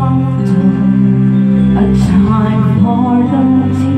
A time for the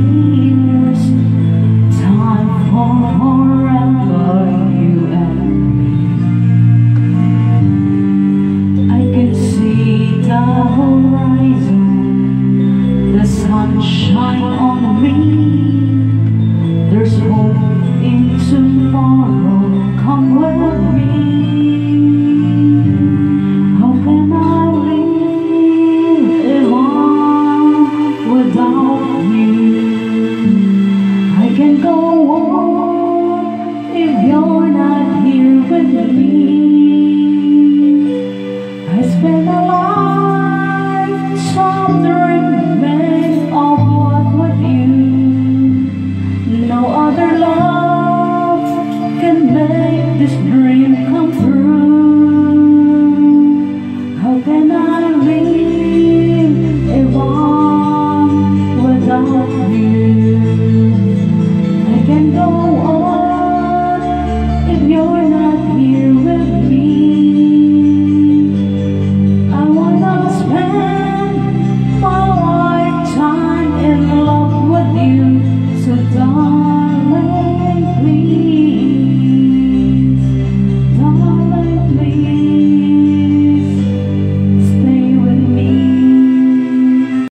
just